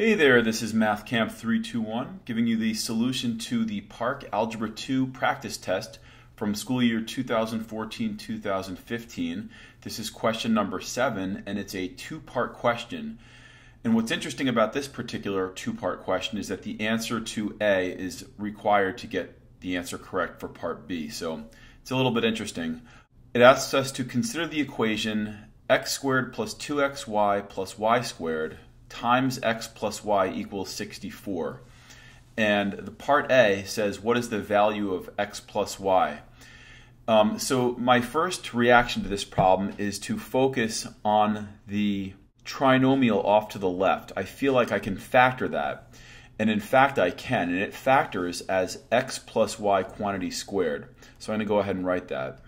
Hey there, this is MathCamp 321 giving you the solution to the PARCC Algebra 2 practice test from school year 2014-2015. This is question number 7 and it's a two-part question. And what's interesting about this particular two-part question is that the answer to A is required to get the answer correct for part B. So it's a little bit interesting. It asks us to consider the equation x squared plus 2xy plus y squared times x plus y equals 64. And the part A says, what is the value of x plus y? Um, so my first reaction to this problem is to focus on the trinomial off to the left. I feel like I can factor that. And in fact, I can. And it factors as x plus y quantity squared. So I'm going to go ahead and write that.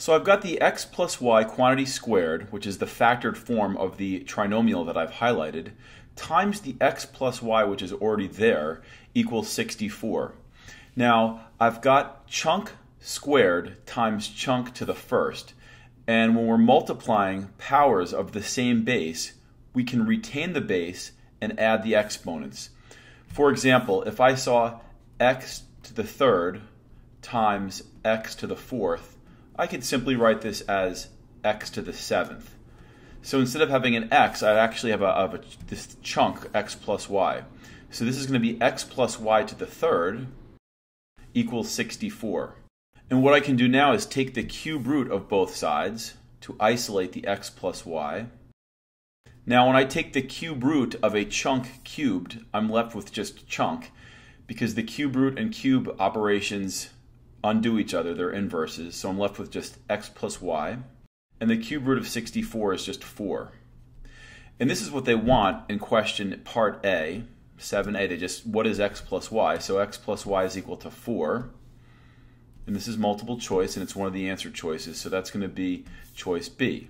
So I've got the x plus y quantity squared, which is the factored form of the trinomial that I've highlighted, times the x plus y, which is already there, equals 64. Now, I've got chunk squared times chunk to the first, and when we're multiplying powers of the same base, we can retain the base and add the exponents. For example, if I saw x to the third times x to the fourth, I could simply write this as x to the seventh. So instead of having an x, I'd actually have, a, a, this chunk x plus y. So this is going to be x plus y to the third equals 64. And what I can do now is take the cube root of both sides to isolate the x plus y. Now when I take the cube root of a chunk cubed, I'm left with just chunk because the cube root and cube operations undo each other, they're inverses. So I'm left with just x plus y. And the cube root of 64 is just 4. And this is what they want in question part A, 7a. They just, what is x plus y? So x plus y is equal to 4. And this is multiple choice, and it's one of the answer choices. So that's going to be choice B.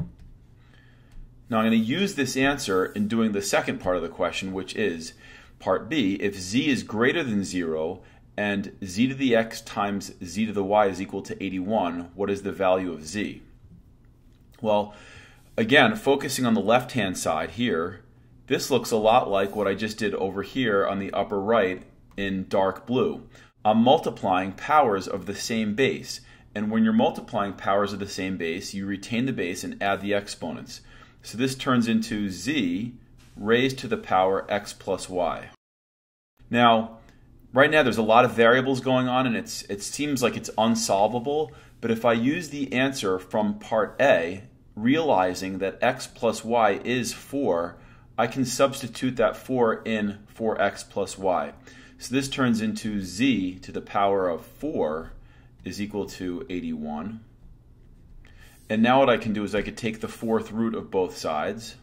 Now I'm going to use this answer in doing the second part of the question, which is part B. If z is greater than 0 and z to the x times z to the y is equal to 81, what is the value of z? Well, again, focusing on the left-hand side here, this looks a lot like what I just did over here on the upper right in dark blue. I'm multiplying powers of the same base. And when you're multiplying powers of the same base, you retain the base and add the exponents. So this turns into z raised to the power x plus y. Now, right now there's a lot of variables going on and it's it seems like it's unsolvable but if i use the answer from part a realizing that x plus y is 4 i can substitute that 4 in for x plus y. So this turns into z to the power of 4 is equal to 81 and now what i can do is i could take the fourth root of both sides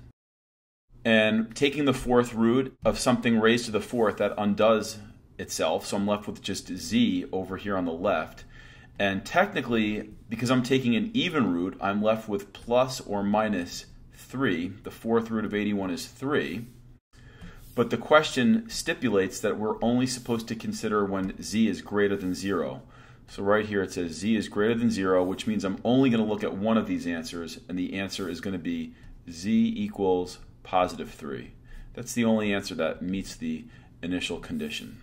and taking the fourth root of something raised to the fourth that undoes itself. So I'm left with just z over here on the left. And technically, because I'm taking an even root, I'm left with plus or minus 3. The fourth root of 81 is 3. But the question stipulates that we're only supposed to consider when z is greater than 0. So right here it says z is greater than 0, which means I'm only going to look at one of these answers, and the answer is going to be z equals positive 3. That's the only answer that meets the initial condition.